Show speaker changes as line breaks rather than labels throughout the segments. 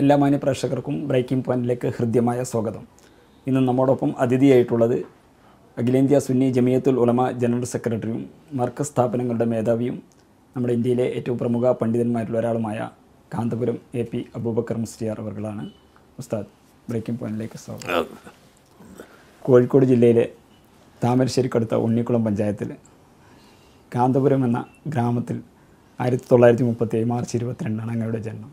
എല്ലാ മാന്യ പ്രേക്ഷകർക്കും ബ്രേക്കിംഗ് പോയിന്റിലേക്ക് ഹൃദ്യമായ സ്വാഗതം. ഇന്ന് നമ്മോടൊപ്പം അതിഥിയായിട്ടുള്ളത് അഖിലേന്ത്യാ സുന്നി ജമിയത്തുൽ ഉലമ ജനറൽ സെക്രട്ടറിയും മർക്കസ് സ്ഥാപനങ്ങളുടെ മേധാവിയും നമ്മുടെ ഇന്ത്യയിലെ ഏറ്റവും പ്രമുഖ പണ്ഡിതന്മാരിൽ ഒരാളുമായ കാന്തപുരം എ പി അബൂബക്കർ മുസ്ലിയാർ അവർകളാണ് ഉസ്താദ് ബ്രേക്കിംഗ് പോയിന്റിലേക്ക് സ്വാഗതം. കോഴിക്കോട് ജില്ലയിലെ താമരശ്ശേരിക്കടുത്ത ഉണ്ണിക്കുളം പഞ്ചായത്തിൽ കാന്തപുരം എന്ന ഗ്രാമത്തിൽ ആയിരത്തി തൊള്ളായിരത്തി മുപ്പത്തി ഏഴ് മാർച്ച് ഇരുപത്തിരണ്ടാണ് അങ്ങയുടെ ജന്മം.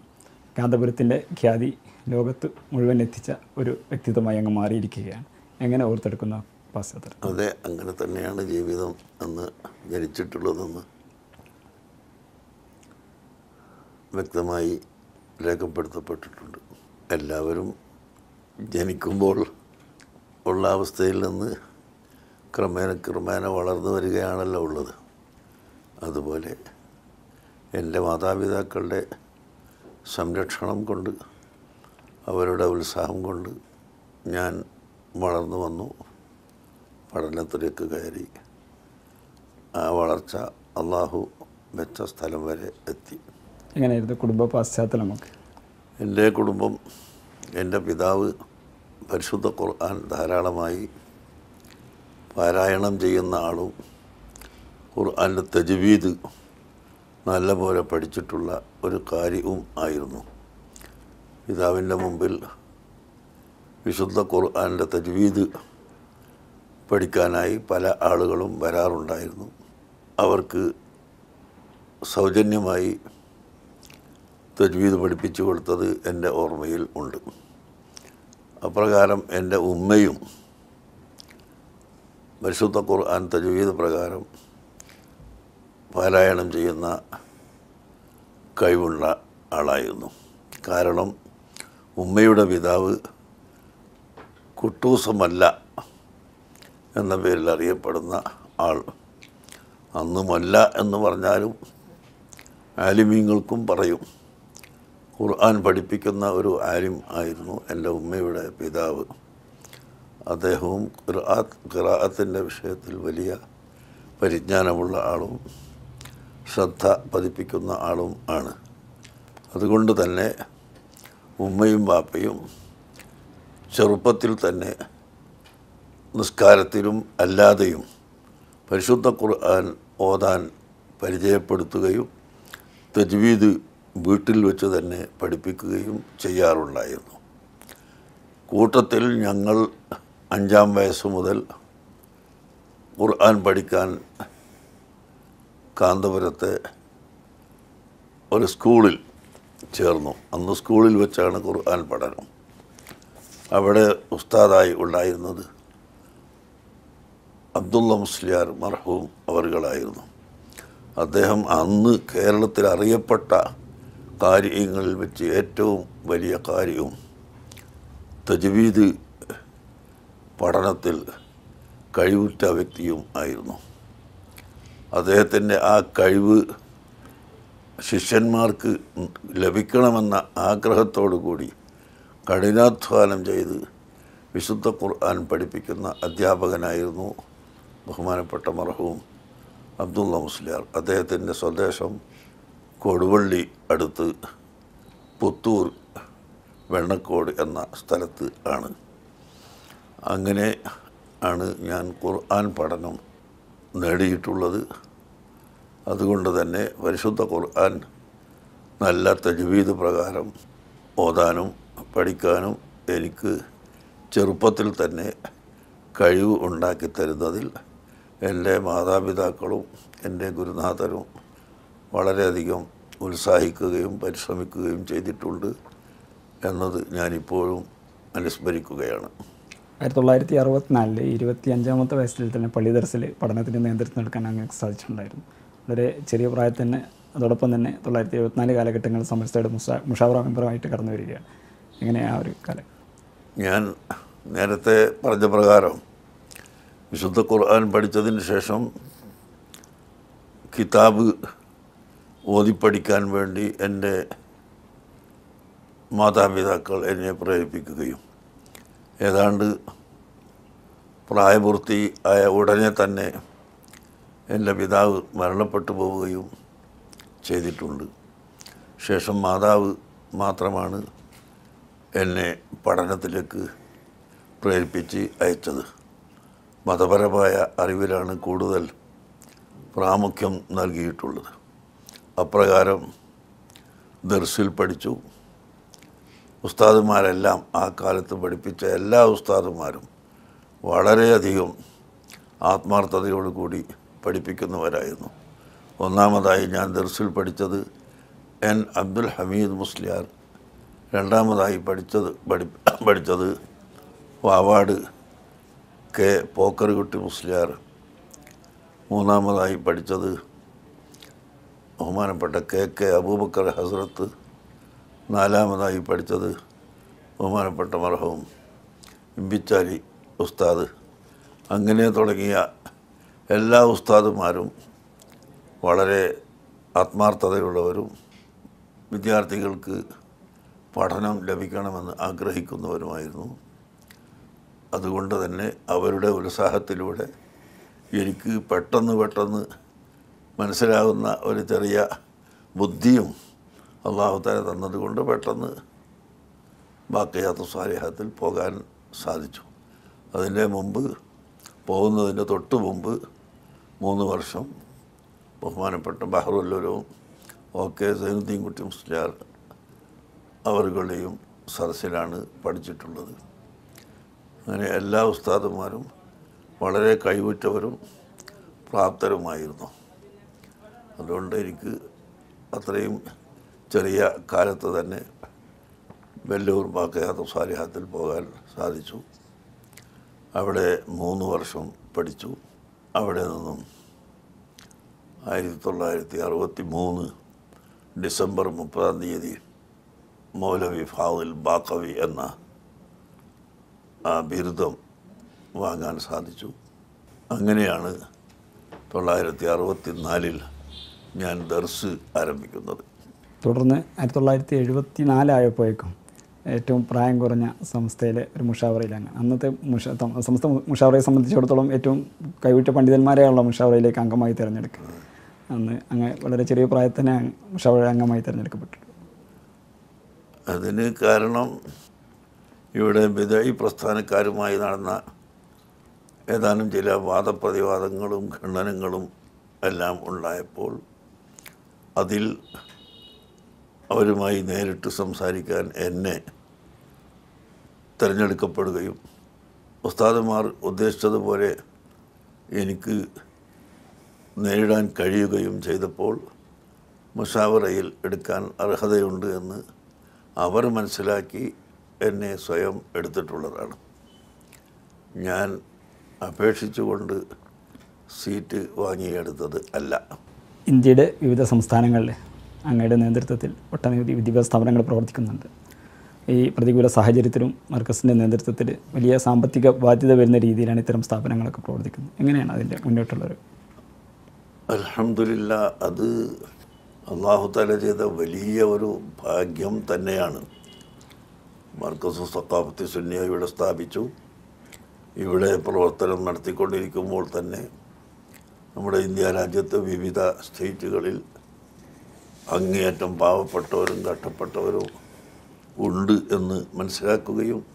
കാന്തപുരത്തിന്റെ ഖ്യാതി ലോകത്ത് മുഴുവൻ എത്തിച്ച ഒരു വ്യക്തിത്വമായി അങ്ങ് മാറിയിരിക്കുകയാണ്. എങ്ങനെ ഓർത്തെടുക്കുന്ന പാശ്ചാത്തലം
അതെ അങ്ങനെ തന്നെയാണ് ജീവിതം എന്ന് ജനിച്ചിട്ടുള്ളതെന്ന് വ്യക്തമായി രേഖപ്പെടുത്തപ്പെട്ടിട്ടുണ്ട്. എല്ലാവരും ജനിക്കുമ്പോൾ ഉള്ള അവസ്ഥയിൽ നിന്ന് ക്രമേണ ക്രമേണ വളർന്നു വരികയാണല്ലോ ഉള്ളത്. അതുപോലെ എന്റെ മാതാപിതാക്കളുടെ സംരക്ഷണം കൊണ്ട് അവരുടെ ഉത്സാഹം കൊണ്ട് ഞാൻ വളർന്നു വന്നു. പഠനത്തിലേക്ക് കയറി ആ വളർച്ച അള്ളാഹു വെച്ച സ്ഥലം വരെ എത്തി.
എങ്ങനെയായിരുന്നു കുടുംബ പാശ്ചാത്തലമൊക്കെ
എന്റെ കുടുംബം എന്റെ പിതാവ് പരിശുദ്ധ ഖുർആൻ ധാരാളമായി പാരായണം ചെയ്യുന്ന ആളും ഖുർആന്റെ തജ്വീദ് നല്ലപോലെ പഠിച്ചിട്ടുള്ള ഒരു കാര്യവും ആയിരുന്നു. പിതാവിന്റെ മുമ്പിൽ വിശുദ്ധ ഖുർആാനിന്റെ തജ്വീദ് പഠിക്കാനായി പല ആളുകളും വരാറുണ്ടായിരുന്നു. അവർക്ക് സൗജന്യമായി തജ്വീദ് പഠിപ്പിച്ചു കൊടുത്തത് എന്റെ ഓർമ്മയിൽ ഉണ്ട്. അപ്രകാരം എന്റെ ഉമ്മയും പരിശുദ്ധ ഖുർആൻ തജ്വീദ് പ്രകാരം പാരായണം ചെയ്യുന്ന കഴിവുള്ള ആളായിരുന്നു. കാരണം ഉമ്മയുടെ പിതാവ് കുട്ടൂസമല്ല എന്ന പേരിൽ അറിയപ്പെടുന്ന ആൾ അന്നുമല്ല എന്ന് പറഞ്ഞാലും ആലിമീങ്ങൾക്കും പറയും. ഖുർആൻ പഠിപ്പിക്കുന്ന ഒരു ആലിം ആയിരുന്നു എന്റെ ഉമ്മയുടെ പിതാവ്. അദ്ദേഹവും ഖിറാത്ത് ഖിറാഅത്തിന്റെ വിഷയത്തിൽ വലിയ പരിജ്ഞാനമുള്ള ആളും ശ്രദ്ധ പതിപ്പിക്കുന്ന ആളും ആണ്. അതുകൊണ്ട് തന്നെ ഉമ്മയും ബാപ്പയും ചെറുപ്പത്തിൽ തന്നെ നിസ്കാരത്തിലും അല്ലാതെയും പരിശുദ്ധ ഖുർആൻ ഓതാൻ പരിചയപ്പെടുത്തുകയും തജ്വീദ് വീട്ടിൽ വെച്ച് തന്നെ പഠിപ്പിക്കുകയും ചെയ്യാറുണ്ടായിരുന്നു. കൂട്ടത്തിൽ ഞങ്ങൾ അഞ്ചാം വയസ്സ് മുതൽ ഖുർആൻ പഠിക്കാൻ കാന്തപുരത്തെ ഒരു സ്കൂളിൽ ചേർന്നു. അന്ന് സ്കൂളിൽ വെച്ചാണ് ഖുർആൻ പഠനം. അവിടെ ഉസ്താദായി ഉണ്ടായിരുന്നത് അബ്ദുള്ള മുസ്ലിയാർ മർഹൂം അവറുകളായിരുന്നു അദ്ദേഹം അന്ന് കേരളത്തിൽ അറിയപ്പെട്ട കാര്യങ്ങളിൽ വെച്ച് ഏറ്റവും വലിയ കാര്യവും തജ്വീദ് പഠനത്തിൽ കഴിവുറ്റ വ്യക്തിയും ആയിരുന്നു. അദ്ദേഹത്തിന്റെ ആ കഴിവ് ശിഷ്യന്മാർക്ക് ലഭിക്കണമെന്ന ആഗ്രഹത്തോടു കൂടി കഠിനാധ്വാനം ചെയ്ത് വിശുദ്ധ ഖുർആൻ പഠിപ്പിക്കുന്ന അധ്യാപകനായിരുന്നു ബഹുമാനപ്പെട്ട മർഹവും അബ്ദുള്ള മുസ്ലിയാർ. അദ്ദേഹത്തിന്റെ സ്വദേശം കൊടുവള്ളി അടുത്ത് പുത്തൂർ വെണ്ണക്കോട് എന്ന സ്ഥലത്ത് ആണ്. അങ്ങനെ ആണ് ഞാൻ ഖുർആൻ പഠനം നേടിയിട്ടുള്ളത്. അതുകൊണ്ട് തന്നെ പരിശുദ്ധ ഖുർആൻ നല്ല തജ്വീദ് പ്രകാരം ഓതാനും പഠിക്കാനും എനിക്ക് ചെറുപ്പത്തിൽ തന്നെ കഴിവ് ഉണ്ടാക്കി തരുന്നതിൽ എന്റെ മാതാപിതാക്കളും എന്റെ ഗുരുനാഥരും വളരെയധികം ഉത്സാഹിക്കുകയും പരിശ്രമിക്കുകയും ചെയ്തിട്ടുണ്ട് എന്നത് ഞാനിപ്പോഴും അനുസ്മരിക്കുകയാണ്.
ആയിരത്തി തൊള്ളായിരത്തി അറുപത്തിനാലിൽ ഇരുപത്തി അഞ്ചാമത്തെ വയസ്സിൽ തന്നെ പള്ളിദർസിൽ പഠനത്തിന്റെ നേതൃത്വം എടുക്കാൻ അങ്ങനെ സാധിച്ചിട്ടുണ്ടായിരുന്നു. വളരെ ചെറിയ പ്രായത്തിൽ തന്നെ അതോടൊപ്പം തന്നെ തൊള്ളായിരത്തി എഴുപത്തിനാല് കാലഘട്ടങ്ങളിൽ സമസ്തയുടെ മുഷാ മുഷാവറ മെമ്പറുമായിട്ട് കടന്നു വരികയാണ്. എങ്ങനെയാണ് ആ ഒരു കാലം.
ഞാൻ നേരത്തെ പറഞ്ഞ പ്രകാരം വിശുദ്ധ ഖുർആൻ പഠിച്ചതിന് ശേഷം കിതാബ് ഓതിപ്പഠിക്കാൻ വേണ്ടി എന്റെ മാതാപിതാക്കൾ എന്നെ പ്രേരിപ്പിക്കുകയും ഏതാണ്ട് പ്രായപൂർത്തി ആയ ഉടനെ തന്നെ എന്റെ പിതാവ് മരണപ്പെട്ടു പോവുകയും ചെയ്തിട്ടുണ്ട്. ശേഷം മാതാവ് മാത്രമാണ് എന്നെ പഠനത്തിലേക്ക് പ്രേരിപ്പിച്ച് അയച്ചത്. മതപരമായ അറിവിലാണ് കൂടുതൽ പ്രാമുഖ്യം നൽകിയിട്ടുള്ളത്. അപ്രകാരം ദർസിൽ പഠിച്ചു. ഉസ്താദുമാരെല്ലാം ആ കാലത്ത് പഠിപ്പിച്ച എല്ലാ ഉസ്താദുമാരും വളരെയധികം ആത്മാർത്ഥതയോടുകൂടി പഠിപ്പിക്കുന്നവരായിരുന്നു. ഒന്നാമതായി ഞാൻ ദർസിൽ പഠിച്ചത് എൻ അബ്ദുൽ ഹമീദ് മുസ്ലിയാർ. രണ്ടാമതായി പഠിച്ചത് പഠി പഠിച്ചത് വാവാട് കെ പോക്കറുകുട്ടി മുസ്ലിയാർ. മൂന്നാമതായി പഠിച്ചത് ബഹുമാനപ്പെട്ട കെ കെ അബൂബക്കർ ഹസ്രത്ത് നാലാമതായി പഠിച്ചത് ബഹുമാനപ്പെട്ട മർഹവും ഇമ്പിച്ചാരി ഉസ്താദ്. അങ്ങനെ തുടങ്ങിയ എല്ലാ ഉസ്താദുമാരും വളരെ ആത്മാർത്ഥതയുള്ളവരും വിദ്യാർത്ഥികൾക്ക് പഠനം ലഭിക്കണമെന്ന് ആഗ്രഹിക്കുന്നവരുമായിരുന്നു. അതുകൊണ്ട് തന്നെ അവരുടെ ഉത്സാഹത്തിലൂടെ എനിക്ക് പെട്ടെന്ന് പെട്ടെന്ന് മനസ്സിലാകുന്ന ഒരു ചെറിയ ബുദ്ധിയും അള്ളാഹുത്താല തന്നതുകൊണ്ട് പെട്ടെന്ന് ബാക്കിയാത്ത സ്വാലിഹത്തിൽ പോകാൻ സാധിച്ചു. അതിന്റെ മുമ്പ് പോകുന്നതിന്റെ തൊട്ട് മുമ്പ് മൂന്ന് വർഷം ബഹുമാനപ്പെട്ട ബഹറുല്ലൂരും ഓക്കെ സൈനുദ്ദീൻ കുട്ടി മുസ്ലിയാർ അവരുടെയും സദസ്സിലാണ് പഠിച്ചിട്ടുള്ളത്. അങ്ങനെ എല്ലാ ഉസ്താദുമാരും വളരെ കഴിവുറ്റവരും പ്രാപ്തരുമായിരുന്നു. അതുകൊണ്ട് എനിക്ക് അത്രയും ചെറിയ കാലത്ത് തന്നെ വെല്ലൂർ ബാക്കയാത്ത സ്വാലിഹത്തിൽ പോകാൻ സാധിച്ചു. അവിടെ മൂന്ന് വർഷം പഠിച്ചു. അവിടെ നിന്നും ആയിരത്തി തൊള്ളായിരത്തി അറുപത്തി മൂന്ന് ഡിസംബർ മുപ്പതാം തീയതി മൗലവി ഫാദിൽ ബാക്കവി എന്ന ആ ബിരുദം വാങ്ങാൻ സാധിച്ചു. അങ്ങനെയാണ് തൊള്ളായിരത്തി അറുപത്തി നാലിൽ ഞാൻ ദർസ് ആരംഭിക്കുന്നത്.
തുടർന്ന് ആയിരത്തി തൊള്ളായിരത്തി എഴുപത്തി നാലായപ്പോഴേക്കും ഏറ്റവും പ്രായം കുറഞ്ഞ സംസ്ഥയിലെ ഒരു മുഷാവറയിലാണ് അന്നത്തെ മുഷ സംസ്ഥ മുഷാവറയെ സംബന്ധിച്ചിടത്തോളം ഏറ്റവും കൈവിട്ട പണ്ഡിതന്മാരെയുള്ള മുഷാവറയിലേക്ക് അംഗമായി തിരഞ്ഞെടുക്കുക അന്ന് അങ്ങനെ വളരെ ചെറിയ പ്രായത്തിൽ തന്നെ മുഷാവറ അംഗമായി തിരഞ്ഞെടുക്കപ്പെട്ടു.
അതിന് കാരണം ഇവിടെ വിദയി പ്രസ്ഥാനക്കാരുമായി നടന്ന ഏതാനും ചില വാദപ്രതിവാദങ്ങളും ഖണ്ഡനങ്ങളും എല്ലാം ഉണ്ടായപ്പോൾ അതിൽ അവരുമായി നേരിട്ട് സംസാരിക്കാൻ എന്നെ തിരഞ്ഞെടുക്കപ്പെടുകയും ഉസ്താദുമാർ ഉദ്ദേശിച്ചതുപോലെ എനിക്ക് നേരിടാൻ കഴിയുകയും ചെയ്തപ്പോൾ മുഷാവറയിൽ എടുക്കാൻ അർഹതയുണ്ട് എന്ന് അവർ മനസ്സിലാക്കി എന്നെ സ്വയം എടുത്തിട്ടുള്ളതാണ്. ഞാൻ അപേക്ഷിച്ചുകൊണ്ട് സീറ്റ് വാങ്ങിയെടുത്തത് അല്ല.
ഇന്ത്യയുടെ വിവിധ സംസ്ഥാനങ്ങളിൽ അങ്ങയുടെ നേതൃത്വത്തിൽ ഒട്ടനവധി വിദ്യാഭ്യാസ സ്ഥാപനങ്ങൾ പ്രവർത്തിക്കുന്നുണ്ട്. ഈ പ്രതികൂല സാഹചര്യത്തിലും മർക്കസിന്റെ നേതൃത്വത്തിൽ വലിയ സാമ്പത്തിക ബാധ്യത വരുന്ന രീതിയിലാണ് ഇത്തരം സ്ഥാപനങ്ങളൊക്കെ പ്രവർത്തിക്കുന്നത്. എങ്ങനെയാണ് അതിന്റെ മുന്നോട്ടുള്ളൊരു
അലഹമില്ല അത് അള്ളാഹു തല ചെയ്ത വലിയ ഒരു ഭാഗ്യം തന്നെയാണ്. മർക്കസ് സത്താപത്തി സുന്നിയ ഇവിടെ സ്ഥാപിച്ചു. ഇവിടെ പ്രവർത്തനം നടത്തിക്കൊണ്ടിരിക്കുമ്പോൾ തന്നെ നമ്മുടെ ഇന്ത്യ രാജ്യത്ത് വിവിധ സ്റ്റേറ്റുകളിൽ അങ്ങേയറ്റം പാവപ്പെട്ടവരും കഷ്ടപ്പെട്ടവരും ഉണ്ട് എന്ന് മനസ്സിലാക്കുകയും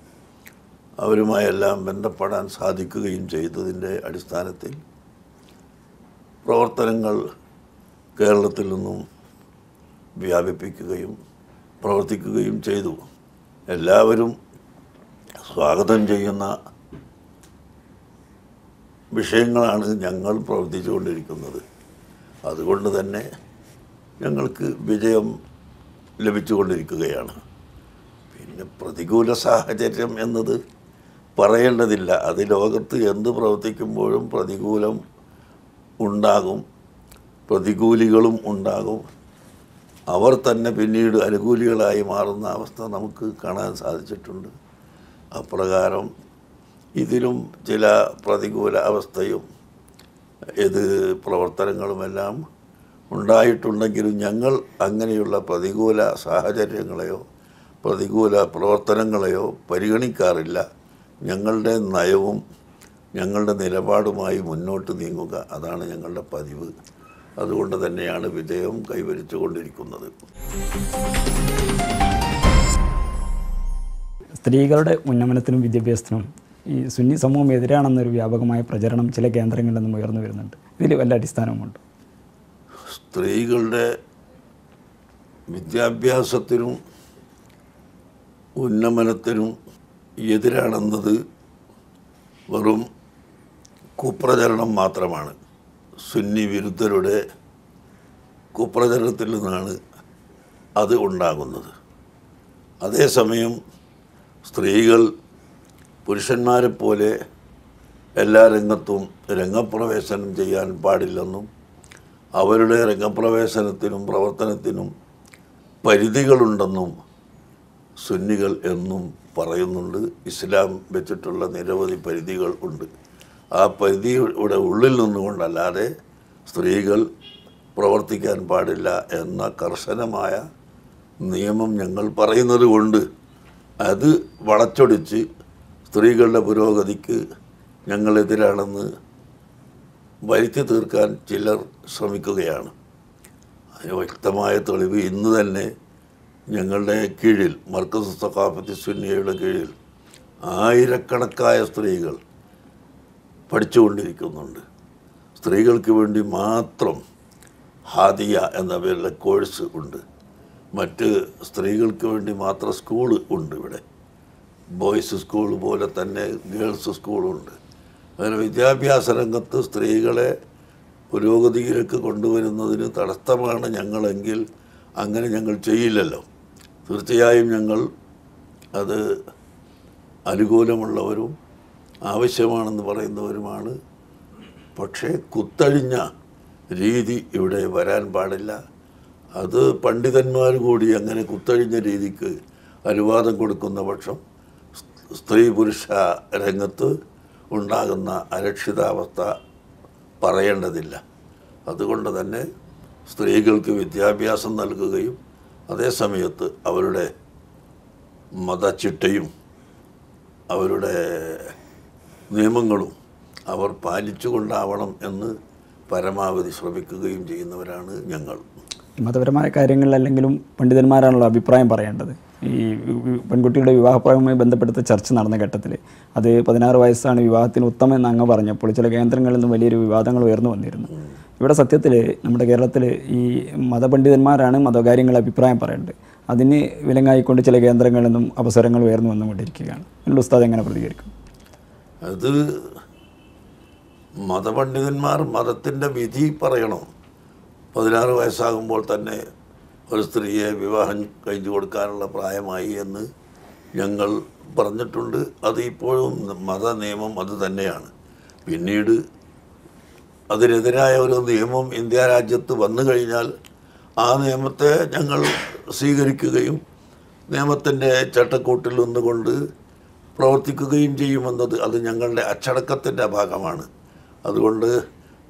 അവരുമായെല്ലാം ബന്ധപ്പെടാൻ സാധിക്കുകയും ചെയ്തതിന്റെ അടിസ്ഥാനത്തിൽ പ്രവർത്തനങ്ങൾ കേരളത്തിൽ നിന്നും വ്യാപിപ്പിക്കുകയും പ്രവർത്തിക്കുകയും ചെയ്തു. എല്ലാവരും സ്വാഗതം ചെയ്യുന്ന വിഷയങ്ങളാണ് ഞങ്ങൾ പ്രവർത്തിച്ചുകൊണ്ടിരിക്കുന്നത്. അതുകൊണ്ട് തന്നെ ഞങ്ങൾക്ക് വിജയം ലഭിച്ചുകൊണ്ടിരിക്കുകയാണ്. പിന്നെ പ്രതികൂല സാഹചര്യം എന്നത് പറയേണ്ടതില്ല. അത് ലോകത്ത് എന്ത് പ്രവർത്തിക്കുമ്പോഴും പ്രതികൂലം ഉണ്ടാകും. പ്രതികൂലികളും ഉണ്ടാകും. അവർ തന്നെ പിന്നീട് അനുകൂലികളായി മാറുന്ന അവസ്ഥ നമുക്ക് കാണാൻ സാധിച്ചിട്ടുണ്ട്. അപ്രകാരം ഇതിലും ചില പ്രതികൂല അവസ്ഥയും ഇത് പ്രവർത്തനങ്ങളുമെല്ലാം ഉണ്ടായിട്ടുണ്ടെങ്കിലും ഞങ്ങൾ അങ്ങനെയുള്ള പ്രതികൂല സാഹചര്യങ്ങളെയോ പ്രതികൂല പ്രവർത്തനങ്ങളെയോ പരിഗണിക്കാറില്ല. ഞങ്ങളുടെ നയവും ഞങ്ങളുടെ നിലപാടുമായി മുന്നോട്ട് നീങ്ങുക അതാണ് ഞങ്ങളുടെ പതിവ്. അതുകൊണ്ട് തന്നെയാണ് വിജയം കൈവരിച്ചു കൊണ്ടിരിക്കുന്നത്
സ്ത്രീകളുടെ ഉന്നമനത്തിനും വിദ്യാഭ്യാസത്തിനും ഈ സുന്നി സമൂഹം എതിരാണെന്നൊരു വ്യാപകമായ പ്രചരണം ചില കേന്ദ്രങ്ങളിൽ നിന്നും ഉയർന്നു വരുന്നുണ്ട്. ഇതിൽ വല്ല അടിസ്ഥാനവുമുണ്ട്?
സ്ത്രീകളുടെ വിദ്യാഭ്യാസത്തിനും ഉന്നമനത്തിനും എതിരാണെന്നത് വെറും കുപ്രചരണം മാത്രമാണ്. സുന്നി വിരുദ്ധരുടെ കുപ്രചരണത്തിൽ നിന്നാണ് അത് ഉണ്ടാകുന്നത്. അതേസമയം സ്ത്രീകൾ പുരുഷന്മാരെ പോലെ എല്ലാ രംഗത്തും രംഗപ്രവേശനം ചെയ്യാൻ പാടില്ലെന്നും അവരുടെ രംഗപ്രവേശനത്തിനും പ്രവർത്തനത്തിനും പരിധികളുണ്ടെന്നും സുന്നികൾ എന്നും പറയുന്നുണ്ട്. ഇസ്ലാം വെച്ചിട്ടുള്ള നിരവധി പരിധികൾ ഉണ്ട്. ആ പരിധിയുടെ ഉള്ളിൽ നിന്നുകൊണ്ടല്ലാതെ സ്ത്രീകൾ പ്രവർത്തിക്കാൻ പാടില്ല എന്ന കർശനമായ നിയമം ഞങ്ങൾ പറയുന്നത് കൊണ്ട് അത് വളച്ചൊടിച്ച് സ്ത്രീകളുടെ പുരോഗതിക്ക് ഞങ്ങളെതിരാണെന്ന് വരുത്തി തീർക്കാൻ ചിലർ ശ്രമിക്കുകയാണ്. അതിന് വ്യക്തമായ തെളിവ് ഇന്ന് തന്നെ ഞങ്ങളുടെ കീഴിൽ മർക്കസ് സഖാഫത്തി സുന്നിയയുടെ കീഴിൽ ആയിരക്കണക്കായ സ്ത്രീകൾ പഠിച്ചുകൊണ്ടിരിക്കുന്നുണ്ട്. സ്ത്രീകൾക്ക് വേണ്ടി മാത്രം ഹാദിയ എന്ന പേരിലെ കോഴ്സ് ഉണ്ട്. മറ്റ് സ്ത്രീകൾക്ക് വേണ്ടി മാത്രം സ്കൂൾ ഉണ്ട് ഇവിടെ. ബോയ്സ് സ്കൂൾ പോലെ തന്നെ ഗേൾസ് സ്കൂളുണ്ട് അങ്ങനെ വിദ്യാഭ്യാസ രംഗത്ത് സ്ത്രീകളെ പുരോഗതിയിലേക്ക് കൊണ്ടുവരുന്നതിന് തടസ്സമാണ് ഞങ്ങളെങ്കിൽ അങ്ങനെ ഞങ്ങൾ ചെയ്യില്ലല്ലോ. തീർച്ചയായും ഞങ്ങൾ അത് അനുകൂലമുള്ളവരും ആവശ്യമാണെന്ന് പറയുന്നവരുമാണ്. പക്ഷേ കുത്തഴിഞ്ഞ രീതി ഇവിടെ വരാൻ പാടില്ല. അത് പണ്ഡിതന്മാർ കൂടി അങ്ങനെ കുത്തഴിഞ്ഞ രീതിക്ക് അനുവാദം കൊടുക്കുന്ന പക്ഷം സ്ത്രീ പുരുഷ രംഗത്ത് ഉണ്ടാകുന്ന അരക്ഷിതാവസ്ഥ പറയേണ്ടതില്ല. അതുകൊണ്ട് തന്നെ സ്ത്രീകൾക്ക് വിദ്യാഭ്യാസം നൽകുകയും അതേസമയത്ത് അവരുടെ മതച്ചിട്ടയും അവരുടെ നിയമങ്ങളും അവർ പാലിച്ചുകൊണ്ടാവണം എന്ന് പരമാവധി ശ്രമിക്കുകയും ചെയ്യുന്നവരാണ് ഞങ്ങൾ.
മതപരമായ കാര്യങ്ങളിൽ അല്ലെങ്കിലും പണ്ഡിതന്മാരാണല്ലോ അഭിപ്രായം പറയേണ്ടത്. ഈ പെൺകുട്ടിയുടെ വിവാഹപ്രായവുമായി ബന്ധപ്പെടുത്ത ചർച്ച നടന്ന ഘട്ടത്തിൽ അത് പതിനാറ് വയസ്സാണ് വിവാഹത്തിന് ഉത്തമം എന്ന് അങ്ങ് പറഞ്ഞപ്പോൾ ചില കേന്ദ്രങ്ങളിൽ നിന്ന് വലിയൊരു വിവാദങ്ങൾ ഉയർന്നു വന്നിരുന്നു. ഇവിടെ സത്യത്തിൽ നമ്മുടെ കേരളത്തിൽ ഈ മതപണ്ഡിതന്മാരാണ് മതകാര്യങ്ങളെ അഭിപ്രായം പറയേണ്ടത്. അതിന് വിലങ്ങായിക്കൊണ്ട് ചില കേന്ദ്രങ്ങളിൽ നിന്നും അവസരങ്ങൾ ഉയർന്നു വന്നുകൊണ്ടിരിക്കുകയാണ്. എന്റെ ഉസ്താദ് എങ്ങനെ പ്രതികരിക്കും?
അത് മതപണ്ഡിതന്മാർ മതത്തിന്റെ വിധി പറയണം. പതിനാറ് വയസ്സാകുമ്പോൾ തന്നെ ഒരു സ്ത്രീയെ വിവാഹം കഴിഞ്ഞു കൊടുക്കാനുള്ള പ്രായമായി എന്ന് ഞങ്ങൾ പറഞ്ഞിട്ടുണ്ട്. അത് ഇപ്പോഴും മത നിയമം അത് തന്നെയാണ്. പിന്നീട് അതിനെതിരായ ഒരു നിയമം ഇന്ത്യ രാജ്യത്ത് വന്നു കഴിഞ്ഞാൽ ആ നിയമത്തെ ഞങ്ങൾ സ്വീകരിക്കുകയും നിയമത്തിന്റെ ചട്ടക്കൂട്ടിൽ നിന്നുകൊണ്ട് പ്രവർത്തിക്കുകയും ചെയ്യുമെന്നത് അത് ഞങ്ങളുടെ അച്ചടക്കത്തിന്റെ ഭാഗമാണ്. അതുകൊണ്ട്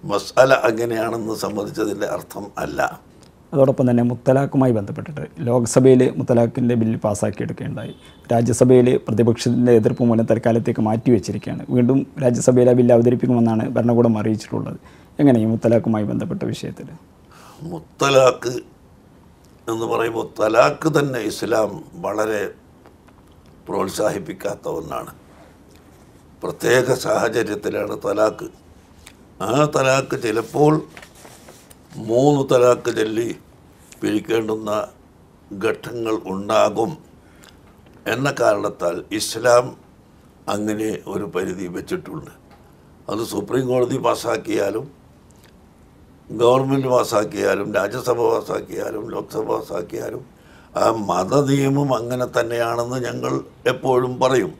മസാല അങ്ങനെയാണെന്ന് സംബന്ധിച്ചതിന്റെ അർത്ഥം അല്ല.
അതോടൊപ്പം തന്നെ മുത്തലാഖുമായി ബന്ധപ്പെട്ടിട്ട് ലോക്സഭയിൽ മുത്തലാഖിന്റെ ബില്ല് പാസ്സാക്കിയെടുക്കുകയുണ്ടായി രാജ്യസഭയിൽ പ്രതിപക്ഷത്തിന്റെ എതിർപ്പ് മൂലം തൽക്കാലത്തേക്ക് മാറ്റിവെച്ചിരിക്കുകയാണ്. വീണ്ടും രാജ്യസഭയിൽ ആ ബില്ല് അവതരിപ്പിക്കുമെന്നാണ് ഭരണകൂടം അറിയിച്ചിട്ടുള്ളത്. എങ്ങനെ ഈ മുത്തലാഖുമായി ബന്ധപ്പെട്ട വിഷയത്തിൽ
മുത്തലാഖ് എന്ന് പറയുമ്പോൾ തലാഖ് തന്നെ ഇസ്ലാം വളരെ പ്രോത്സാഹിപ്പിക്കാത്ത ഒന്നാണ്. പ്രത്യേക സാഹചര്യത്തിലാണ് തലാഖ്. ആ തലാഖ് ചിലപ്പോൾ മൂന്ന് തലാക്ക് ചൊല്ലി പിരിക്കേണ്ടുന്ന ഘട്ടങ്ങൾ ഉണ്ടാകും എന്ന കാരണത്താൽ ഇസ്ലാം അങ്ങനെ ഒരു പരിധി വെച്ചിട്ടുണ്ട്. അത് സുപ്രീം കോടതി പാസ്സാക്കിയാലും ഗവൺമെന്റ് പാസ്സാക്കിയാലും രാജ്യസഭ പാസ്സാക്കിയാലും ലോക്സഭ പാസ്സാക്കിയാലും ആ മത നിയമം അങ്ങനെ തന്നെയാണെന്ന് ഞങ്ങൾ എപ്പോഴും പറയും.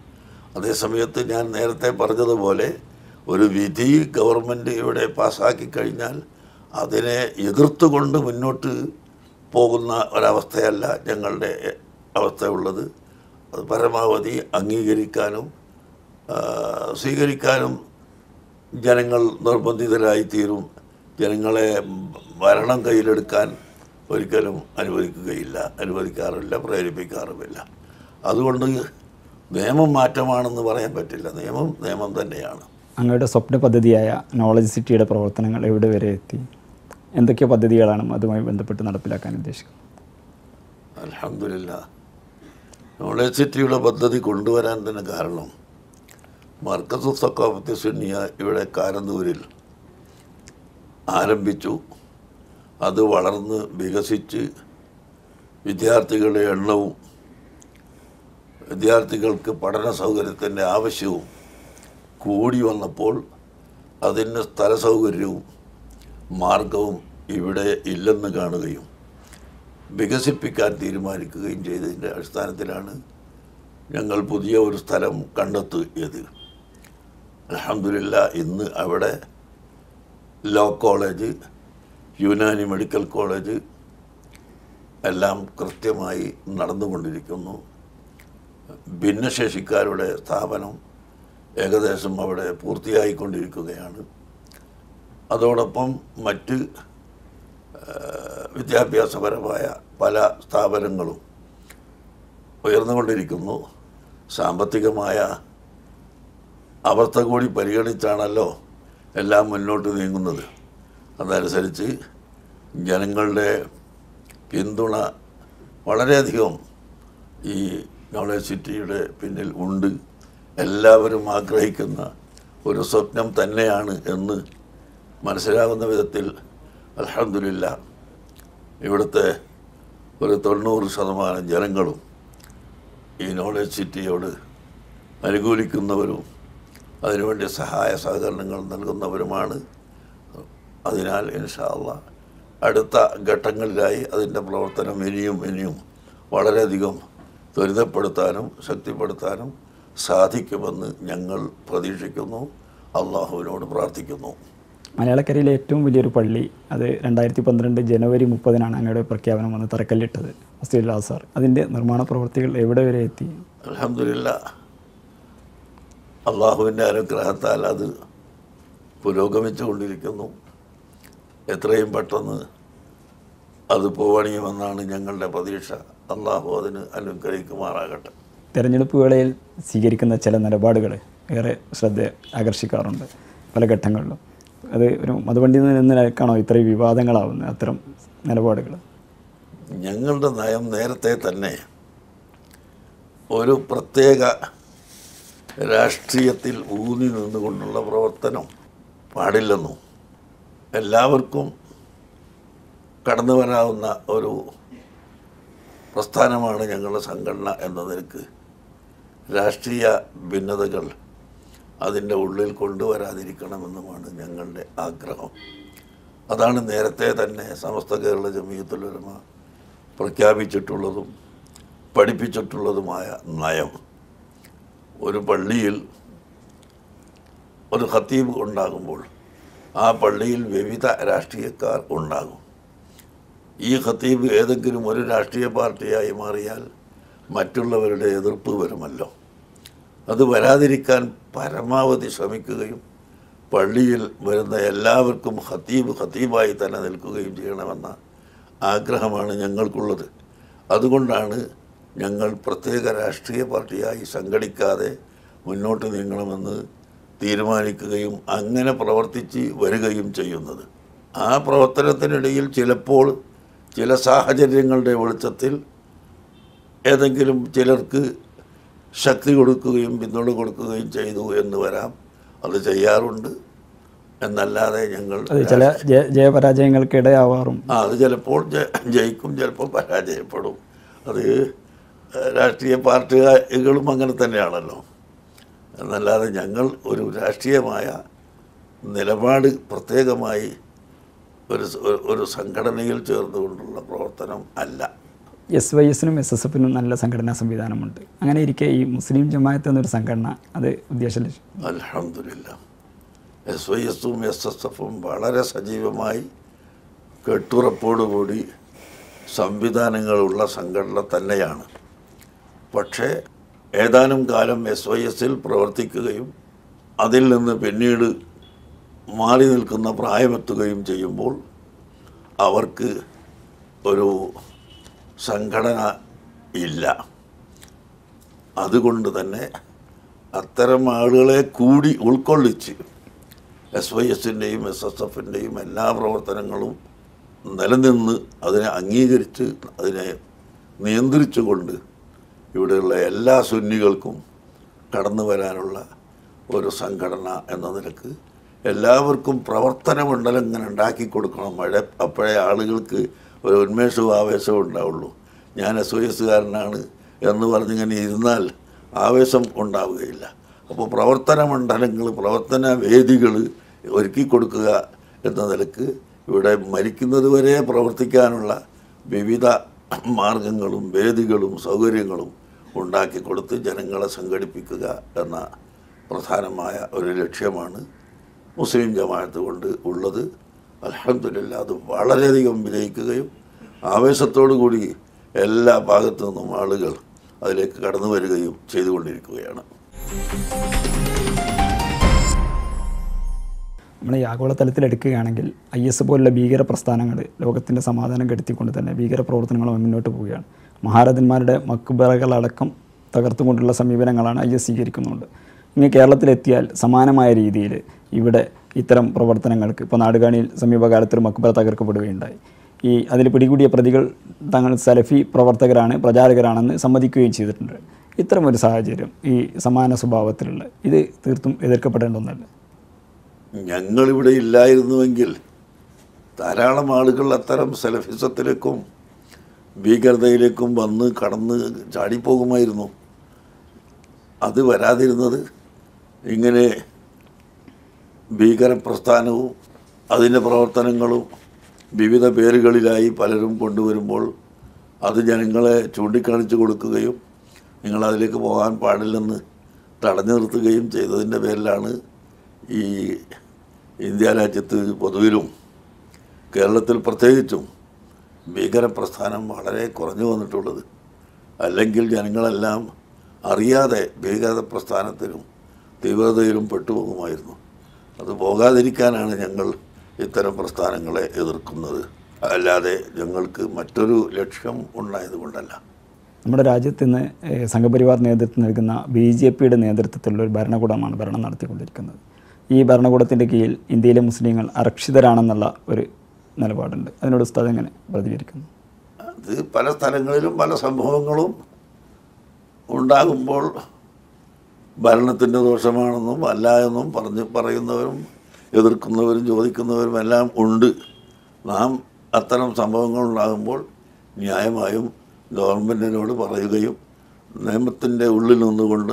അതേസമയത്ത് ഞാൻ നേരത്തെ പറഞ്ഞതുപോലെ ഒരു വിധി ഗവൺമെന്റ് ഇവിടെ പാസ്സാക്കി കഴിഞ്ഞാൽ അതിനെ എതിർത്തുകൊണ്ട് മുന്നോട്ട് പോകുന്ന ഒരവസ്ഥയല്ല ഞങ്ങളുടെ അവസ്ഥ ഉള്ളത് അത് പരമാവധി അംഗീകരിക്കാനും സ്വീകരിക്കാനും ജനങ്ങൾ നിർബന്ധിതരായിത്തീരും. ജനങ്ങളെ ഭരണം കയ്യിലെടുക്കാൻ ഒരിക്കലും അനുവദിക്കുകയില്ല അനുവദിക്കാറില്ല പ്രേരിപ്പിക്കാറുമില്ല. അതുകൊണ്ട് നിയമം മാറ്റമാണെന്ന് പറയാൻ പറ്റില്ല. നിയമം നിയമം തന്നെയാണ്.
അങ്ങയുടെ സ്വപ്ന പദ്ധതിയായ നോളജ് സിറ്റിയുടെ പ്രവർത്തനങ്ങൾ എവിടെ വരെ എത്തി? എന്തൊക്കെ പദ്ധതികളാണ് അതുമായി ബന്ധപ്പെട്ട് നടപ്പിലാക്കാൻ ഉദ്ദേശിക്കുന്നത്?
അലഹമില്ല പദ്ധതി കൊണ്ടുവരാൻ തന്നെ കാരണം മർക്കസ് സക്കാഫത്ത് സുന്നിയ ഇവിടെ കാരന്തൂരിൽ ആരംഭിച്ചു. അത് വളർന്ന് വികസിച്ച് വിദ്യാർത്ഥികളുടെ എണ്ണവും വിദ്യാർത്ഥികൾക്ക് പഠന സൗകര്യത്തിന്റെ ആവശ്യവും കൂടി വന്നപ്പോൾ അതിന് സ്ഥല സൗകര്യവും മാർഗവും ഇവിടെ ഇല്ലെന്ന് കാണുകയും വികസിപ്പിക്കാൻ തീരുമാനിക്കുകയും ചെയ്തതിന്റെ അടിസ്ഥാനത്തിലാണ് ഞങ്ങൾ പുതിയ ഒരു സ്ഥലം കണ്ടെത്തിയത്. അലഹമില്ല ഇന്ന് അവിടെ law college Unani medical college എല്ലാം കൃത്യമായി നടന്നുകൊണ്ടിരിക്കുന്നു. ഭിന്നശേഷിക്കാരുടെ സ്ഥാപനം ഏകദേശം അവിടെ പൂർത്തിയായിക്കൊണ്ടിരിക്കുകയാണ്. അതോടൊപ്പം മറ്റ് വിദ്യാഭ്യാസപരമായ പല സ്ഥാപനങ്ങളും ഉയർന്നുകൊണ്ടിരിക്കുന്നു. സാമ്പത്തികമായ അവസ്ഥ കൂടി പരിഗണിച്ചാണല്ലോ എല്ലാം മുന്നോട്ട് നീങ്ങുന്നത്. അതനുസരിച്ച് ജനങ്ങളുടെ പിന്തുണ വളരെയധികം ഈ നോളജ് സിറ്റിയുടെ പിന്നിൽ ഉണ്ട്. എല്ലാവരും ആഗ്രഹിക്കുന്ന ഒരു സ്വപ്നം തന്നെയാണ് എന്ന് മനസ്സിലാകുന്ന വിധത്തിൽ അലഹമില്ല ഇവിടുത്തെ ഒരു തൊണ്ണൂറ് ശതമാനം ജനങ്ങളും ഈ നോളജ് സിറ്റിയോട് അനുകൂലിക്കുന്നവരും അതിനുവേണ്ടി സഹായ സഹകരണങ്ങൾ നൽകുന്നവരുമാണ്. അതിനാൽ ഇൻഷാല്ല അടുത്ത ഘട്ടങ്ങളിലായി അതിന്റെ പ്രവർത്തനം ഇനിയും ഇനിയും വളരെയധികം ത്വരിതപ്പെടുത്താനും ശക്തിപ്പെടുത്താനും സാധിക്കുമെന്ന് ഞങ്ങൾ പ്രതീക്ഷിക്കുന്നു. അള്ളാഹുവിനോട് പ്രാർത്ഥിക്കുന്നു.
മലയാളക്കരയിലെ ഏറ്റവും വലിയൊരു പള്ളി അത് രണ്ടായിരത്തി പന്ത്രണ്ട് ജനുവരി മുപ്പതിനാണ് അങ്ങയുടെ പ്രഖ്യാപനം വന്ന് തറക്കല്ലിട്ടത്. മസ്ജിദുൽ സാർ അതിന്റെ നിർമ്മാണ പ്രവൃത്തികൾ എവിടെ വരെ എത്തി?
അലഹമില്ല അള്ളാഹുവിന്റെ അനുഗ്രഹത്താൽ അത് പുരോഗമിച്ചുകൊണ്ടിരിക്കുന്നു. എത്രയും പെട്ടെന്ന് അത് പോവണിയുമെന്നാണ് ഞങ്ങളുടെ പ്രതീക്ഷ. അള്ളാഹു അതിന് അനുഗ്രഹിക്കുമാറാകട്ടെ.
തെരഞ്ഞെടുപ്പ് വേളയിൽ സ്വീകരിക്കുന്ന ചില നിലപാടുകൾ ഏറെ ശ്രദ്ധ ആകർഷിക്കാറുണ്ട് പല ഘട്ടങ്ങളിലും. അത് ഒരു മതപണ്ഡിത നിലക്കാണോ ഇത്രയും വിവാദങ്ങളാവുന്നത് അത്തരം നിലപാടുകൾ?
ഞങ്ങളുടെ നയം നേരത്തെ തന്നെ ഒരു പ്രത്യേക രാഷ്ട്രീയത്തിൽ ഊന്നി നിന്നുകൊണ്ടുള്ള പ്രവർത്തനം പാടില്ലെന്നും എല്ലാവർക്കും കടന്നു വരാവുന്ന ഒരു പ്രസ്ഥാനമാണ് ഞങ്ങളുടെ സംഘടന എന്ന നിലയ്ക്ക് രാഷ്ട്രീയ ഭിന്നതകൾ അതിന്റെ ഉള്ളിൽ കൊണ്ടുവരാതിരിക്കണമെന്നുമാണ് ഞങ്ങളുടെ ആഗ്രഹം. അതാണ് നേരത്തെ തന്നെ സമസ്ത കേരള ജമീയത്തുലമ പ്രഖ്യാപിച്ചിട്ടുള്ളതും പഠിപ്പിച്ചിട്ടുള്ളതുമായ നയം. ഒരു പള്ളിയിൽ ഒരു ഖത്തീബ് ഉണ്ടാകുമ്പോൾ ആ പള്ളിയിൽ വിവിധ രാഷ്ട്രീയക്കാർ ഉണ്ടാകും. ഈ ഖത്തീബ് ഏതെങ്കിലും ഒരു രാഷ്ട്രീയ പാർട്ടിയായി മാറിയാൽ മറ്റുള്ളവരുടെ എതിർപ്പ് വരുമല്ലോ. അത് വരാതിരിക്കാൻ പരമാവധി ശ്രമിക്കുകയും പള്ളിയിൽ വരുന്ന എല്ലാവർക്കും ഹത്തീബ് ഹത്തീബായി തന്നെ നിൽക്കുകയും ചെയ്യണമെന്ന ആഗ്രഹമാണ് ഞങ്ങൾക്കുള്ളത്. അതുകൊണ്ടാണ് ഞങ്ങൾ പ്രത്യേക രാഷ്ട്രീയ പാർട്ടിയായി സംഘടിക്കാതെ മുന്നോട്ട് നീങ്ങണമെന്ന് തീരുമാനിക്കുകയും അങ്ങനെ പ്രവർത്തിച്ച് വരികയും ചെയ്യുന്നത്. ആ പ്രവർത്തനത്തിനിടയിൽ ചിലപ്പോൾ ചില സാഹചര്യങ്ങളുടെ വെളിച്ചത്തിൽ ഏതെങ്കിലും ചിലർക്ക് ശക്തി കൊടുക്കുകയും പിന്തുണ കൊടുക്കുകയും ചെയ്തു എന്ന് വരാം. അത് ചെയ്യാറുണ്ട്. എന്നല്ലാതെ ഞങ്ങൾ
ചില ജയ ജയപരാജയങ്ങൾക്ക് ഇടയാവാറും
ആ അത് ചിലപ്പോൾ ജയിക്കും ചിലപ്പോൾ പരാജയപ്പെടും. അത് രാഷ്ട്രീയ പാർട്ടികളും അങ്ങനെ തന്നെയാണല്ലോ. എന്നല്ലാതെ ഞങ്ങൾ ഒരു രാഷ്ട്രീയമായ നിലപാട് പ്രത്യേകമായി ഒരു ഒരു സംഘടനയിൽ ചേർന്നുകൊണ്ടുള്ള പ്രവർത്തനം അല്ല.
എസ് വൈ എസിനും എസ് എസ് എഫിനും നല്ല സംഘടനാ സംവിധാനമുണ്ട്. അങ്ങനെ ഇരിക്കെ ഈ മുസ്ലിം ജമാഅത്ത് എന്നൊരു സംഘടന അത് ഉദ്ദേശ
അലഹമില്ല എസ് വൈ എസും എസ് എസ് എഫും വളരെ സജീവമായി കെട്ടുറപ്പോടുകൂടി സംവിധാനങ്ങളുള്ള സംഘടന തന്നെയാണ്. പക്ഷേ ഏതാനും കാലം എസ് വൈ എസിൽ പ്രവർത്തിക്കുകയും അതിൽ നിന്ന് പിന്നീട് മാറി നിൽക്കുന്ന പ്രായമെത്തുകയും ചെയ്യുമ്പോൾ അവർക്ക് ഒരു സംഘടന ഇല്ല. അതുകൊണ്ട് തന്നെ അത്തരം ആളുകളെ കൂടി ഉൾക്കൊള്ളിച്ച് എസ് വൈ എസിന്റെയും എസ് എസ് എഫിന്റെയും എല്ലാ പ്രവർത്തനങ്ങളും നിലനിന്ന് അതിനെ അംഗീകരിച്ച് അതിനെ നിയന്ത്രിച്ചുകൊണ്ട് ഇവിടെയുള്ള എല്ലാ സുന്നികൾക്കും കടന്നു വരാനുള്ള ഒരു സംഘടന എന്ന നിലയ്ക്ക് എല്ലാവർക്കും പ്രവർത്തന മണ്ഡലം ഇങ്ങനെ ഉണ്ടാക്കി കൊടുക്കണം. അപ്പോഴേ ആളുകൾക്ക് ഒരു ഉന്മേഷവും ആവേശവും ഉണ്ടാവുള്ളൂ. ഞാൻ അസൂയസുകാരനാണ് എന്ന് പറഞ്ഞിങ്ങനെ ഇരുന്നാൽ ആവേശം ഉണ്ടാവുകയില്ല. അപ്പോൾ പ്രവർത്തന മണ്ഡലങ്ങൾ പ്രവർത്തന വേദികൾ ഒരുക്കി കൊടുക്കുക എന്ന നിലയ്ക്ക് ഇവിടെ മരിക്കുന്നത് വരെ പ്രവർത്തിക്കാനുള്ള വിവിധ മാർഗങ്ങളും വേദികളും സൗകര്യങ്ങളും ഉണ്ടാക്കി കൊടുത്ത് ജനങ്ങളെ സംഘടിപ്പിക്കുക എന്ന പ്രധാനമായ ഒരു ലക്ഷ്യമാണ് മുസ്ലിം ജമാഅത്ത് കൊണ്ട് ഉള്ളത്. അലഹമില്ല അത് വളരെയധികം വിജയിക്കുകയും ആവേശത്തോടു കൂടി എല്ലാ ഭാഗത്തു നിന്നും ആളുകൾ അതിലേക്ക് കടന്നു വരികയും ചെയ്തുകൊണ്ടിരിക്കുകയാണ്.
നമ്മൾ ഈ ആഗോളതലത്തിൽ എടുക്കുകയാണെങ്കിൽ ഐ എസ് പോലുള്ള ഭീകര പ്രസ്ഥാനങ്ങൾ ലോകത്തിന്റെ സമാധാനം കെടുത്തിക്കൊണ്ട് തന്നെ ഭീകര പ്രവർത്തനങ്ങൾ മുന്നോട്ട് പോവുകയാണ്. മഹാരഥന്മാരുടെ മക്കുബറകളടക്കം തകർത്തുകൊണ്ടുള്ള സമീപനങ്ങളാണ് ഐ എസ് സ്വീകരിക്കുന്നുണ്ട്. ഇനി കേരളത്തിലെത്തിയാൽ സമാനമായ രീതിയിൽ ഇവിടെ ഇത്തരം പ്രവർത്തനങ്ങൾക്ക് ഇപ്പോൾ നാടുകാണിയിൽ സമീപകാലത്ത് മക്ബറ തകർക്കപ്പെടുകയുണ്ടായി. ഈ അതിൽ പിടികൂടിയ പ്രതികൾ തങ്ങൾ സലഫി പ്രവർത്തകരാണ് പ്രചാരകരാണെന്ന് സമ്മതിക്കുകയും ചെയ്തിട്ടുണ്ട്. ഇത്തരം ഒരു സാഹചര്യം ഈ സമാന സ്വഭാവത്തിലുള്ള ഇത് തീർത്തും എതിർക്കപ്പെടേണ്ട ഒന്നല്ല.
ഞങ്ങളിവിടെ ഇല്ലായിരുന്നുവെങ്കിൽ ധാരാളം ആളുകൾ അത്തരം സലഫിസത്തിലേക്കും ഭീകരതയിലേക്കും വന്ന് കടന്ന് ചാടിപ്പോകുമായിരുന്നു. അത് വരാതിരുന്നത് ഇങ്ങനെ ഭീകര പ്രസ്ഥാനവും അതിന്റെ പ്രവർത്തനങ്ങളും വിവിധ പേരുകളിലായി പലരും കൊണ്ടുവരുമ്പോൾ അത് ജനങ്ങളെ ചൂണ്ടിക്കാണിച്ചു കൊടുക്കുകയും നിങ്ങൾ അതിലേക്ക് പോകാൻ പാടില്ലെന്ന് തടഞ്ഞു നിർത്തുകയും ചെയ്തതിന്റെ പേരിലാണ് ഈ ഇന്ത്യ രാജ്യത്ത് പൊതുവിലും കേരളത്തിൽ പ്രത്യേകിച്ചും ഭീകര പ്രസ്ഥാനം വളരെ കുറഞ്ഞു വന്നിട്ടുള്ളത്. അല്ലെങ്കിൽ ജനങ്ങളെല്ലാം അറിയാതെ ഭീകര പ്രസ്ഥാനത്തിലും തീവ്രതയിലും പെട്ടുപോകുമായിരുന്നു. അത് പോകാതിരിക്കാനാണ് ഞങ്ങൾ ഇത്തരം പ്രസ്ഥാനങ്ങളെ എതിർക്കുന്നത്. അല്ലാതെ ഞങ്ങൾക്ക് മറ്റൊരു ലക്ഷ്യം ഉണ്ടായതുകൊണ്ടല്ല.
നമ്മുടെ രാജ്യത്ത് ഇന്ന് സംഘപരിവാർ നേതൃത്വം നൽകുന്ന ബി ജെ പിയുടെ നേതൃത്വത്തിലുള്ള ഒരു ഭരണകൂടമാണ് ഭരണം നടത്തിക്കൊണ്ടിരിക്കുന്നത്. ഈ ഭരണകൂടത്തിന്റെ കീഴിൽ ഇന്ത്യയിലെ മുസ്ലിങ്ങൾ അരക്ഷിതരാണെന്നുള്ള ഒരു നിലപാടുണ്ട്. അതിനോട് ഉസ്താദ് എങ്ങനെ പ്രതികരിക്കുന്നു?
അത് പല സ്ഥലങ്ങളിലും പല സംഭവങ്ങളും ഉണ്ടാകുമ്പോൾ ഭരണത്തിന്റെ ദോഷമാണെന്നും അല്ല എന്നും പറഞ്ഞ് പറയുന്നവരും എതിർക്കുന്നവരും ചോദിക്കുന്നവരും എല്ലാം ഉണ്ട്. നാം അത്തരം സംഭവങ്ങൾ ഉണ്ടാകുമ്പോൾ ന്യായമായും ഗവൺമെന്റിനോട് പറയുകയും നിയമത്തിന്റെ ഉള്ളിൽ നിന്നുകൊണ്ട്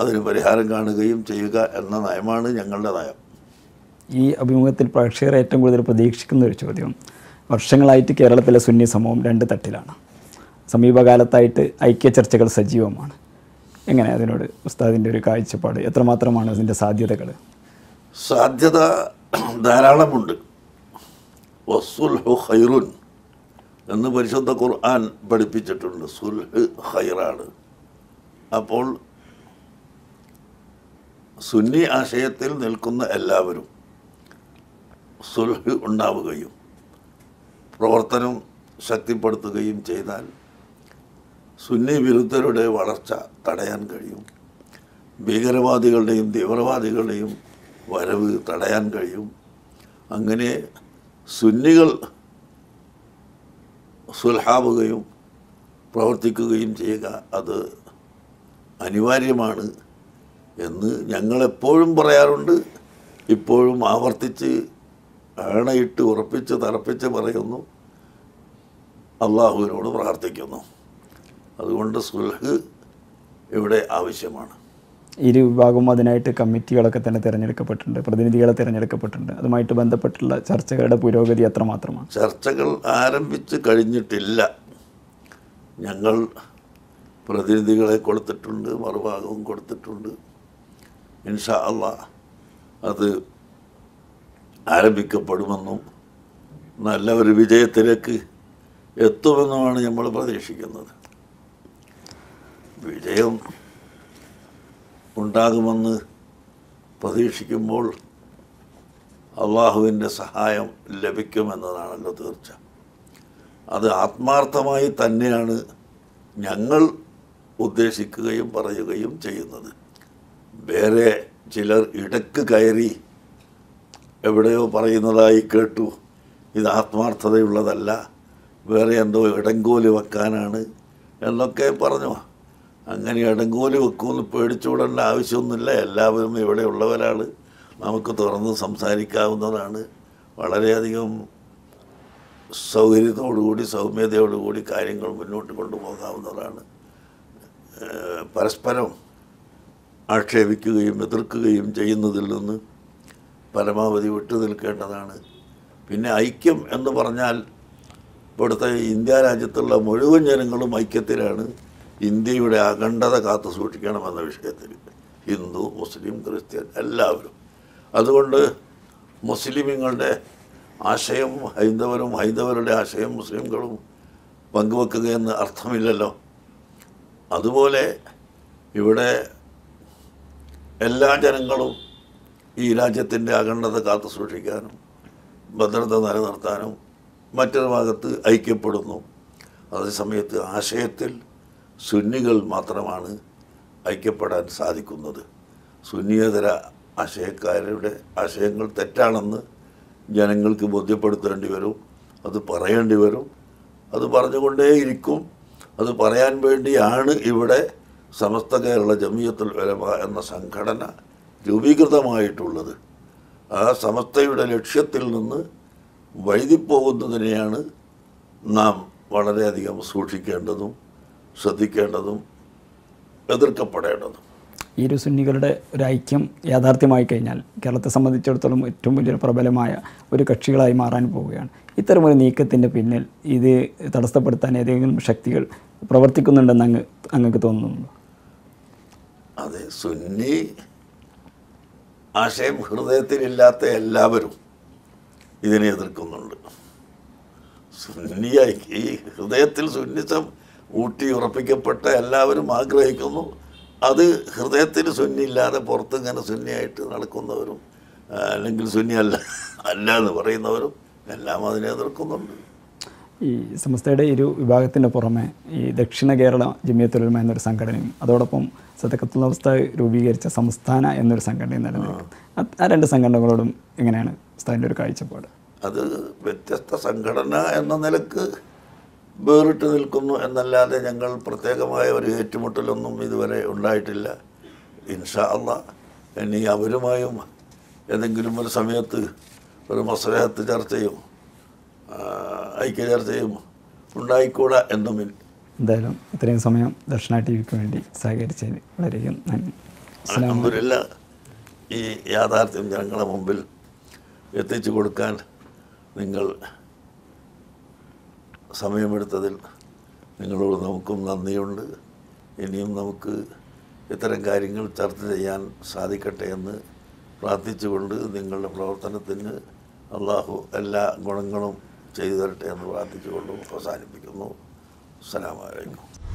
അതിന് പരിഹാരം കാണുകയും ചെയ്യുക എന്ന നയമാണ് ഞങ്ങളുടെ നയം.
ഈ അഭിമുഖത്തിൽ പ്രേക്ഷകർ ഏറ്റവും കൂടുതൽ പ്രതീക്ഷിക്കുന്ന ഒരു ചോദ്യം. വർഷങ്ങളായിട്ട് കേരളത്തിലെ സുന്നി സമൂഹം രണ്ട് തട്ടിലാണ്. സമീപകാലത്തായിട്ട് ഐക്യ ചർച്ചകൾ സജീവമാണ്. എങ്ങനെ അതിനോട് ഉസ്താദിന്റെ ഒരു കാഴ്ചപ്പാട്? എത്രമാത്രമാണ് അതിന്റെ സാധ്യതകൾ
സാധ്യത ധാരാളമുണ്ട്. വസുൽഹു എന്ന് പരിശുദ്ധ ഖുർആൻ പഠിപ്പിച്ചിട്ടുണ്ട്. സുൽഹ് ഖൈറാണ്. അപ്പോൾ സുന്നി ആശയത്തിൽ നിൽക്കുന്ന എല്ലാവരും സുൽഹ് ഉണ്ടാവുകയും പ്രവർത്തനം ശക്തിപ്പെടുത്തുകയും ചെയ്താൽ സുന്നി വിരുദ്ധരുടെ വളർച്ച തടയാൻ കഴിയും. ഭീകരവാദികളുടെയും തീവ്രവാദികളുടെയും വരവ് തടയാൻ കഴിയും. അങ്ങനെ സുന്നികൾ സുൽഹാവുകയും പ്രവർത്തിക്കുകയും ചെയ്യുക അത് അനിവാര്യമാണ് എന്ന് ഞങ്ങളെപ്പോഴും പറയാറുണ്ട്. ഇപ്പോഴും ആവർത്തിച്ച് ആണയിട്ട് ഉറപ്പിച്ച് തറപ്പിച്ച് പറയുന്നു. അള്ളാഹുവിനോട് പ്രാർത്ഥിക്കുന്നു. അതുകൊണ്ട് സുൽഹ് ഇവിടെ ആവശ്യമാണ്.
ഇരു വിഭാഗവും അതിനായിട്ട് കമ്മിറ്റികളൊക്കെ തന്നെ തിരഞ്ഞെടുക്കപ്പെട്ടിട്ടുണ്ട് പ്രതിനിധികളെ തിരഞ്ഞെടുക്കപ്പെട്ടിട്ടുണ്ട്. അതുമായിട്ട് ബന്ധപ്പെട്ടുള്ള ചർച്ചകളുടെ പുരോഗതി എത്രമാത്രമാണ്
ചർച്ചകൾ ആരംഭിച്ച് കഴിഞ്ഞിട്ടില്ല. ഞങ്ങൾ പ്രതിനിധികളെ കൊടുത്തിട്ടുണ്ട് മറുഭാഗവും കൊടുത്തിട്ടുണ്ട്. ഇൻഷാ അല്ല അത് ആരംഭിക്കപ്പെടുമെന്നും നല്ല ഒരു വിജയത്തിലേക്ക് എത്തുമെന്നുമാണ് നമ്മൾ പ്രതീക്ഷിക്കുന്നത്. വിജയം ഉണ്ടാകുമെന്ന് പ്രതീക്ഷിക്കുമ്പോൾ അള്ളാഹുവിന്റെ സഹായം ലഭിക്കുമെന്നതാണല്ലോ തീർച്ച. അത് ആത്മാർത്ഥമായി തന്നെയാണ് ഞങ്ങൾ ഉദ്ദേശിക്കുകയും പറയുകയും ചെയ്യുന്നത്. വേറെ ചിലർ ഇടയ്ക്ക് കയറി എവിടെയോ പറയുന്നതായി കേട്ടു. ഇത് ആത്മാർത്ഥതയുള്ളതല്ല. വേറെ എന്തോ ഇടങ്കോൽ വെക്കാനാണ് എന്നൊക്കെ പറഞ്ഞു. അങ്ങനെ ഇടങ്കോൽ വെക്കുമെന്ന് പേടിച്ചുകൂടേണ്ട ആവശ്യമൊന്നുമില്ല. എല്ലാവരും ഇവിടെ ഉള്ളവരാണ്. നമുക്ക് തുറന്ന് സംസാരിക്കാവുന്നതാണ് വളരെയധികം സൗകര്യത്തോടുകൂടി സൗമ്യതയോടുകൂടി കാര്യങ്ങൾ മുന്നോട്ട് കൊണ്ടുപോകാവുന്നതാണ് പരസ്പരം ആക്ഷേപിക്കുകയും എതിർക്കുകയും ചെയ്യുന്നതിൽ നിന്ന് പരമാവധി വിട്ടു നിൽക്കേണ്ടതാണ്. പിന്നെ ഐക്യം എന്ന് പറഞ്ഞാൽ ഇവിടുത്തെ ഇന്ത്യ രാജ്യത്തുള്ള മുഴുവൻ ജനങ്ങളും ഐക്യത്തിലാണ്. ഇന്ത്യയുടെ അഖണ്ഡത കാത്തു സൂക്ഷിക്കണമെന്ന വിഷയത്തിൽ ഹിന്ദു മുസ്ലിം ക്രിസ്ത്യൻ എല്ലാവരും. അതുകൊണ്ട് മുസ്ലിമുകളുടെ ആശയം ഹൈന്ദവരും ഹൈന്ദവരുടെ ആശയം മുസ്ലിംകളും പങ്കുവെക്കുകയെന്ന് അർത്ഥമില്ലല്ലോ. അതുപോലെ ഇവിടെ എല്ലാ ജനങ്ങളും ഈ രാജ്യത്തിന്റെ അഖണ്ഡത കാത്തു സൂക്ഷിക്കാനും ഭദ്രത നിലനിർത്താനും മറ്റൊരു ഭാഗത്ത് ഐക്യപ്പെടുന്നു. അതേസമയത്ത് ആശയത്തിൽ സുന്നികൾ മാത്രമാണ് ഐക്യപ്പെടാൻ സാധിക്കുന്നത്. സുന്നിയേതര ആശയക്കാരുടെ ആശയങ്ങൾ തെറ്റാണെന്ന് ജനങ്ങൾക്ക് ബോധ്യപ്പെടുത്തേണ്ടി വരും. അത് പറയേണ്ടി വരും. അത് പറഞ്ഞുകൊണ്ടേയിരിക്കും. അത് പറയാൻ വേണ്ടിയാണ് ഇവിടെ സമസ്ത കേരള ജമിയത്തുൽ ഉലമ എന്ന സംഘടന രൂപീകൃതമായിട്ടുള്ളത്. ആ സമസ്തയുടെ ലക്ഷ്യത്തിൽ നിന്ന് വഴുതിപ്പോകുന്നതിനെയാണ് നാം വളരെയധികം സൂക്ഷിക്കേണ്ടതും ശ്രദ്ധിക്കേണ്ടതും എതിർക്കപ്പെടേണ്ടതും.
ഈ ഒരു സുന്നികളുടെ ഒരു ഐക്യം യാഥാർത്ഥ്യമായി കഴിഞ്ഞാൽ കേരളത്തെ സംബന്ധിച്ചിടത്തോളം ഏറ്റവും വലിയൊരു പ്രബലമായ ഒരു കക്ഷികളായി മാറാൻ പോവുകയാണ്. ഇത്തരമൊരു നീക്കത്തിന്റെ പിന്നിൽ ഇത് തടസ്സപ്പെടുത്താൻ ഏതെങ്കിലും ശക്തികൾ പ്രവർത്തിക്കുന്നുണ്ടെന്ന് അങ്ങ് അങ്ങക്ക് തോന്നുന്നുണ്ടോ?
അതെ സുന്നി ആശയം ഹൃദയത്തിലില്ലാത്ത എല്ലാവരും ഇതിനെ എതിർക്കുന്നുണ്ട്. സുന്നിയായി ഈ ഹൃദയത്തിൽ സുന്നിസം ഊട്ടി ഉറപ്പിക്കപ്പെട്ട എല്ലാവരും ആഗ്രഹിക്കുന്നു. അത് ഹൃദയത്തിൽ സുന്നില്ലാതെ പുറത്ത് ഇങ്ങനെ സുന്നിയായിട്ട് നടക്കുന്നവരും അല്ലെങ്കിൽ സുന്നി അല്ല അല്ല എന്ന് പറയുന്നവരും എല്ലാം അതിനെ എതിർക്കുന്നുണ്ട്.
ഈ സമസ്തയുടെ ഇരു വിഭാഗത്തിന്റെ പുറമെ ഈ ദക്ഷിണ കേരള ജമിയത്തുലമ എന്നൊരു സംഘടനയും അതോടൊപ്പം സതക്കത്തുള്ള രൂപീകരിച്ച സംസ്ഥാന എന്നൊരു സംഘടനയും നിലനിൽക്കും ആ. രണ്ട് സംഘടനകളോടും എങ്ങനെയാണ് ഉസ്താദിന്റെ ഒരു കാഴ്ചപ്പാട്?
അത് വ്യത്യസ്ത സംഘടന എന്ന നിലയ്ക്ക് വേറിട്ട് നിൽക്കുന്നു എന്നല്ലാതെ ഞങ്ങൾ പ്രത്യേകമായ ഒരു ഏറ്റുമുട്ടലൊന്നും ഇതുവരെ ഉണ്ടായിട്ടില്ല. ഇൻഷാ അല്ല ഇനി അവരുമായും ഏതെങ്കിലും ഒരു സമയത്ത് ഒരു മസലഹത്ത് ചർച്ചയും ഐക്യ ചർച്ചയും ഉണ്ടായിക്കൂടാ എന്നും
എന്തായാലും ഇത്രയും സമയം ദർശന ടി വിക്ക് വേണ്ടി സഹകരിച്ചതിന് വളരെയധികം നന്ദി.
അലഹമില്ല ഈ യാഥാർത്ഥ്യം ജനങ്ങളുടെ മുമ്പിൽ എത്തിച്ചു കൊടുക്കാൻ നിങ്ങൾ സമയമെടുത്തതിൽ നിങ്ങളോട് നമുക്കും നന്ദിയുണ്ട്. ഇനിയും നമുക്ക് ഇത്തരം കാര്യങ്ങൾ ചർച്ച ചെയ്യാൻ സാധിക്കട്ടെ എന്ന് പ്രാർത്ഥിച്ചുകൊണ്ട് നിങ്ങളുടെ പ്രവർത്തനത്തിന് അള്ളാഹു എല്ലാ ഗുണങ്ങളും ചെയ്തു തരട്ടെ എന്ന് പ്രാർത്ഥിച്ചുകൊണ്ടും അവസാനിപ്പിക്കുന്നു. അസ്സലാമു അലൈക്കും.